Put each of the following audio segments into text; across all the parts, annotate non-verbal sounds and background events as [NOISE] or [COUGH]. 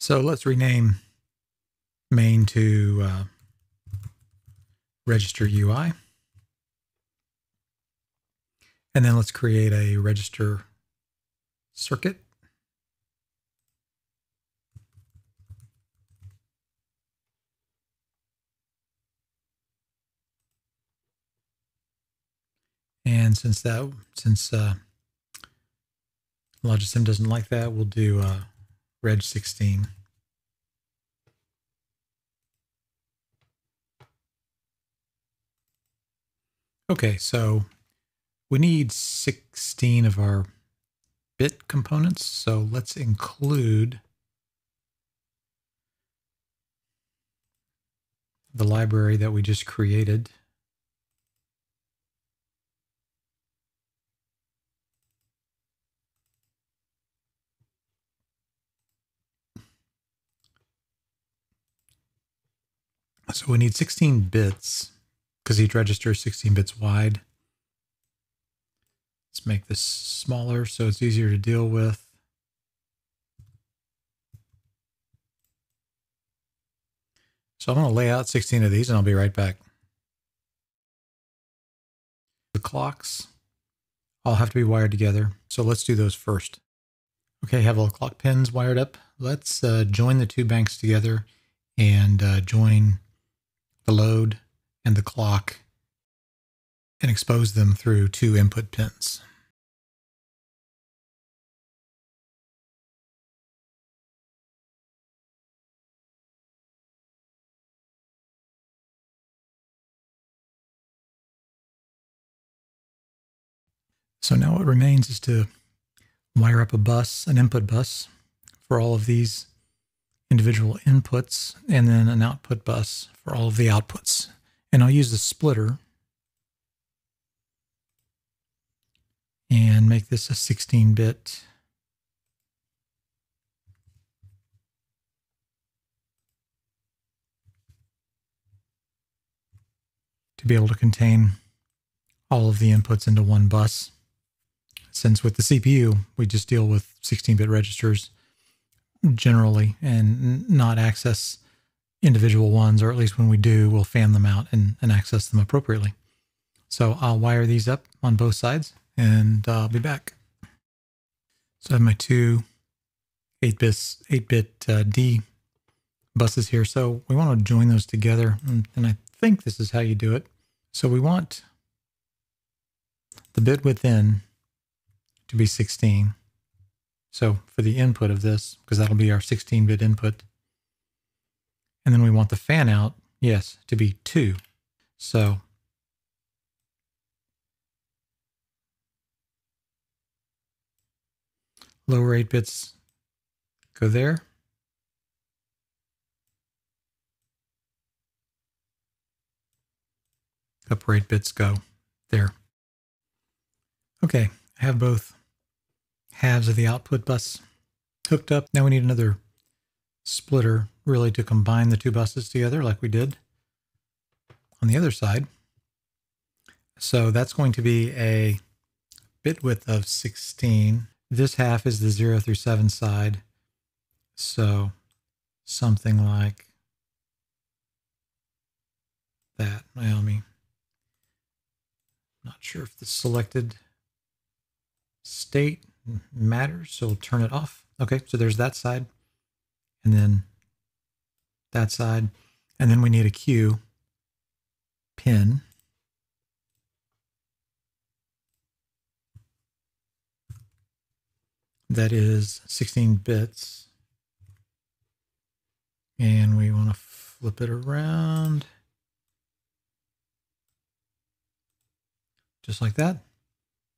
So let's rename main to uh, register UI. And then let's create a register circuit. And since that, since uh, Logisim doesn't like that, we'll do uh, Reg 16. Okay, so we need 16 of our bit components. So let's include the library that we just created. So we need 16 bits because each register is 16 bits wide. Let's make this smaller so it's easier to deal with. So I'm going to lay out 16 of these and I'll be right back. The clocks all have to be wired together. So let's do those first. Okay, have all the clock pins wired up. Let's uh, join the two banks together and uh, join the load and the clock and expose them through two input pins. So now what remains is to wire up a bus, an input bus for all of these individual inputs and then an output bus for all of the outputs. And I'll use the splitter and make this a 16-bit to be able to contain all of the inputs into one bus. Since with the CPU, we just deal with 16-bit registers, generally and not access individual ones, or at least when we do, we'll fan them out and, and access them appropriately. So I'll wire these up on both sides and I'll be back. So I have my two 8-bit 8-bit uh, D buses here. So we want to join those together, and, and I think this is how you do it. So we want the bit within to be 16. So for the input of this, because that'll be our 16-bit input. And then we want the fan out, yes, to be 2. So lower 8 bits go there. Upper 8 bits go there. Okay, I have both halves of the output bus hooked up. Now we need another splitter really to combine the two buses together like we did on the other side. So that's going to be a bit width of 16. This half is the 0 through 7 side. So something like that. Me not sure if the selected state matters, so we'll turn it off. Okay, so there's that side, and then that side, and then we need a Q pin. That is 16 bits. And we want to flip it around. Just like that.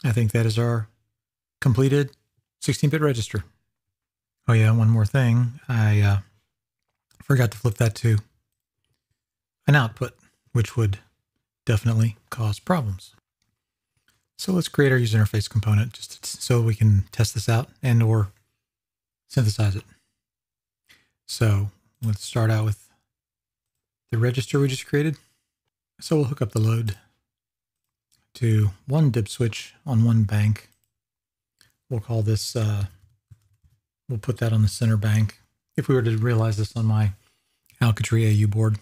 I think that is our completed 16-bit register. Oh yeah, one more thing. I uh, forgot to flip that to an output, which would definitely cause problems. So let's create our user interface component just so we can test this out and or synthesize it. So let's start out with the register we just created. So we'll hook up the load to one dip switch on one bank We'll call this, uh, we'll put that on the center bank. if we were to realize this on my Alchitry AU board.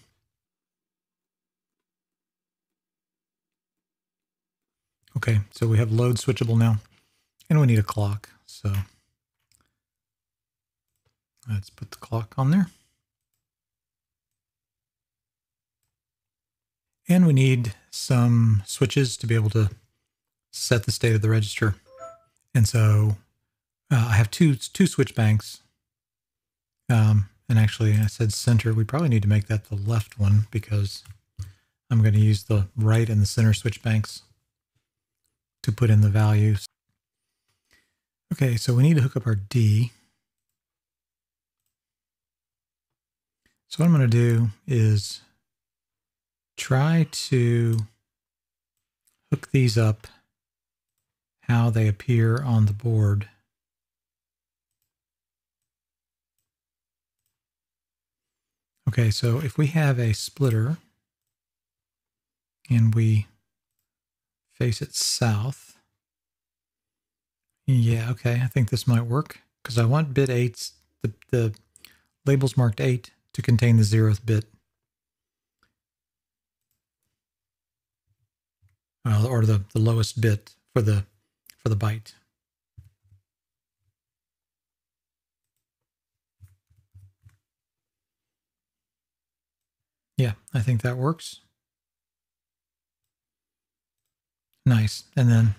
Okay, so we have load switchable now, and we need a clock. So let's put the clock on there. And we need some switches to be able to set the state of the register. And so uh, I have two two switch banks. Um, and actually, I said center. We probably need to make that the left one because I'm going to use the right and the center switch banks to put in the values. Okay, so we need to hook up our D. So what I'm going to do is try to hook these up how they appear on the board. Okay, so if we have a splitter and we face it south, yeah, okay, I think this might work because I want bit 8, the, the labels marked 8 to contain the zeroth bit. Uh, or the, the lowest bit for the for the byte. Yeah, I think that works. Nice. And then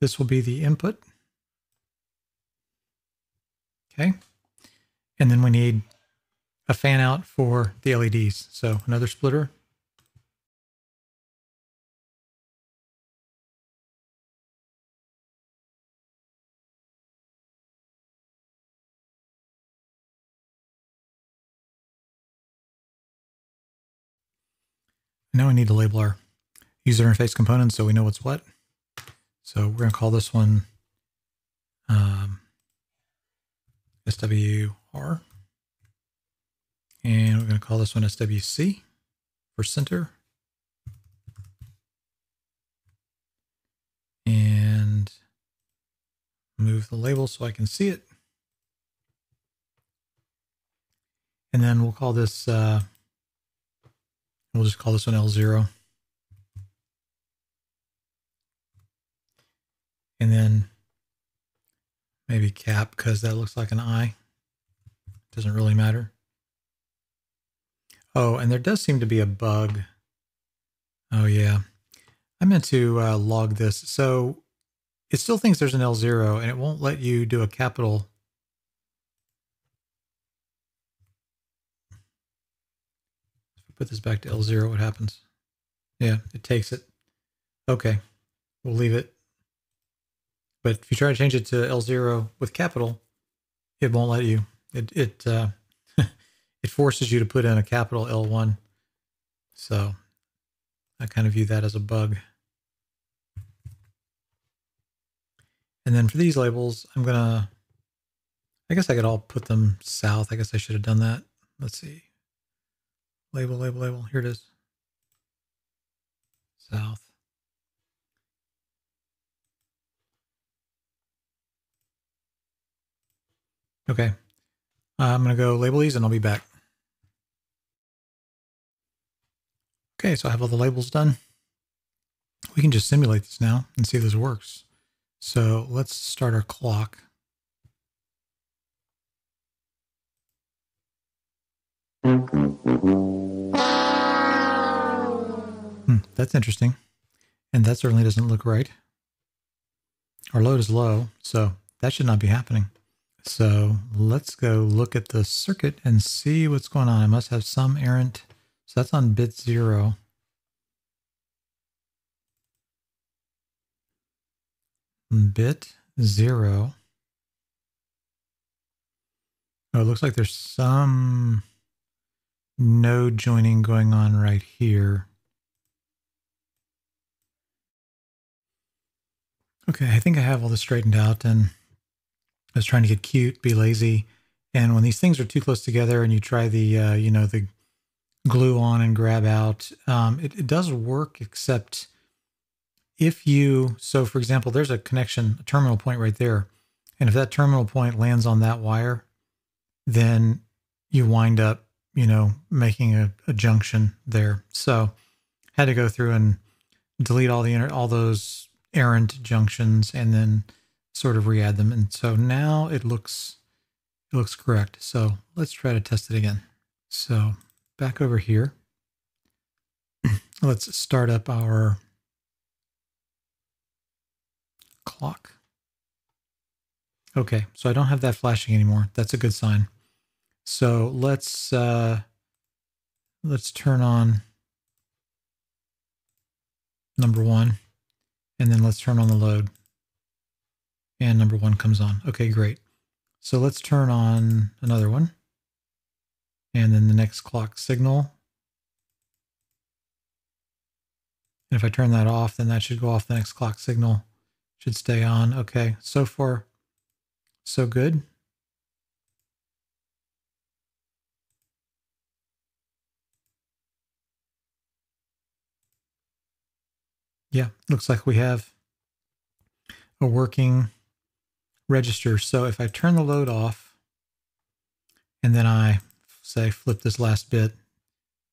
this will be the input. Okay. And then we need a fan out for the LEDs. So another splitter. Now we need to label our user interface components so we know what's what. So we're going to call this one um, SWR. And we're going to call this one SWC for center. And move the label so I can see it. And then we'll call this uh, We'll just call this one L0. And then maybe cap because that looks like an I. Doesn't really matter. Oh, and there does seem to be a bug. Oh, yeah. I meant to uh, log this. So it still thinks there's an L0 and it won't let you do a capital put this back to L0, what happens? Yeah, it takes it. Okay, we'll leave it. But if you try to change it to L0 with capital, it won't let you. It it uh, [LAUGHS] it forces you to put in a capital L1. So I kind of view that as a bug. And then for these labels, I'm gonna, I guess I could all put them south. I guess I should have done that. Let's see. Label, label, label. Here it is. South. Okay. Uh, I'm going to go label these and I'll be back. Okay, so I have all the labels done. We can just simulate this now and see if this works. So let's start our clock. [LAUGHS] that's interesting. And that certainly doesn't look right. Our load is low, so that should not be happening. So let's go look at the circuit and see what's going on. I must have some errant. So that's on bit zero. Bit zero. Oh, it looks like there's some node joining going on right here. Okay, I think I have all this straightened out and I was trying to get cute, be lazy. And when these things are too close together and you try the, uh, you know, the glue on and grab out, um, it, it does work, except if you, so for example, there's a connection, a terminal point right there. And if that terminal point lands on that wire, then you wind up, you know, making a, a junction there. So had to go through and delete all the all those errant junctions and then sort of re-add them. And so now it looks it looks correct. So let's try to test it again. So back over here, [CLEARS THROAT] let's start up our clock. Okay, so I don't have that flashing anymore. That's a good sign. So let's uh, let's turn on number one, and then let's turn on the load. And number one comes on. Okay, great. So let's turn on another one. And then the next clock signal. And if I turn that off, then that should go off the next clock signal. Should stay on. Okay, so far, so good. Yeah, looks like we have a working register. So if I turn the load off and then I say flip this last bit,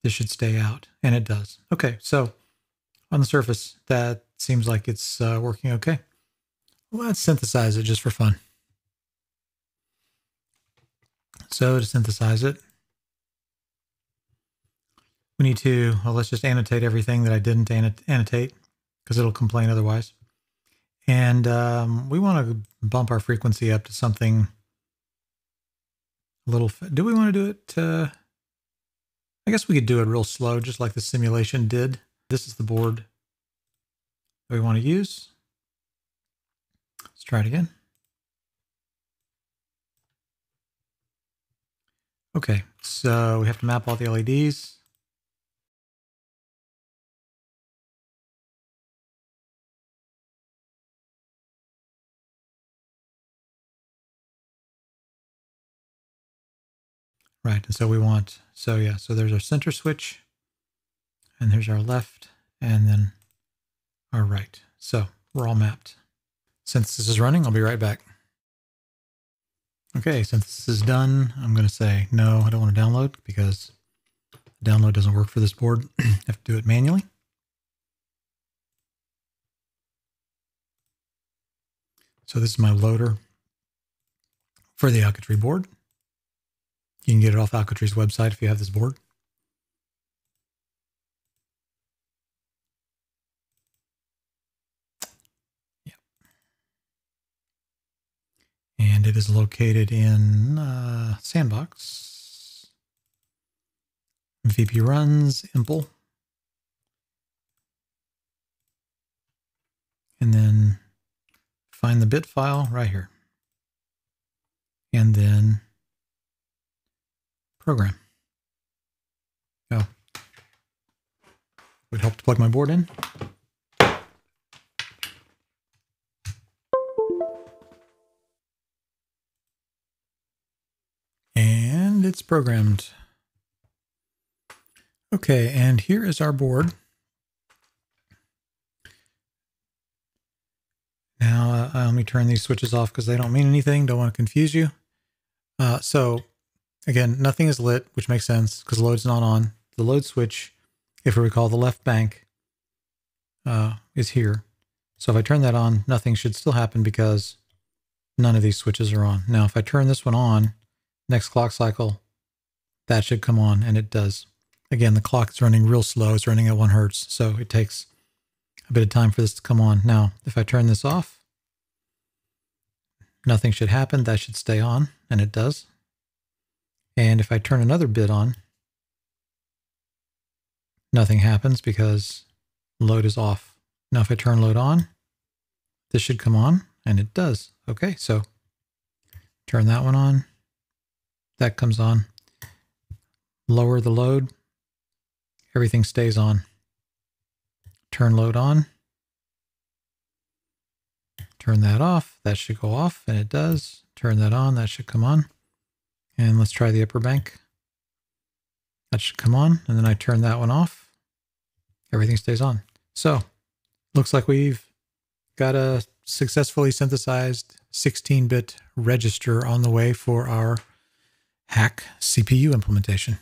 this should stay out and it does. Okay, so on the surface, that seems like it's uh, working okay. Let's synthesize it just for fun. So to synthesize it, we need to, well, let's just annotate everything that I didn't annotate because it'll complain otherwise. And um, we want to bump our frequency up to something a little. Do we want to do it? Uh, I guess we could do it real slow, just like the simulation did. This is the board that we want to use. Let's try it again. Okay, so we have to map all the LEDs. Right, and so we want, so yeah, so there's our center switch, and there's our left, and then our right. So we're all mapped. Since this is running, I'll be right back. Okay, since this is done, I'm going to say, no, I don't want to download because download doesn't work for this board. [CLEARS THROAT] I have to do it manually. So this is my loader for the Alchitry board. You can get it off Alchitry's website if you have this board. Yeah. And it is located in uh, Sandbox. VP runs, Impl. And then find the bit file right here. And then program. Oh. Would help to plug my board in. And it's programmed. Okay, and here is our board. Now, uh, let me turn these switches off because they don't mean anything. Don't want to confuse you. Uh, so Again, nothing is lit, which makes sense because load's not on. The load switch, if we recall, the left bank uh, is here. So if I turn that on, nothing should still happen because none of these switches are on. Now, if I turn this one on, next clock cycle, that should come on, and it does. Again, the clock is running real slow. It's running at one hertz, so it takes a bit of time for this to come on. Now, if I turn this off, nothing should happen. That should stay on, and it does. And if I turn another bit on, nothing happens because load is off. Now if I turn load on, this should come on, and it does. Okay, so turn that one on. That comes on. Lower the load. Everything stays on. Turn load on. Turn that off. That should go off, and it does. Turn that on. That should come on. And let's try the upper bank. That should come on. And then I turn that one off. Everything stays on. So looks like we've got a successfully synthesized 16-bit register on the way for our hack CPU implementation.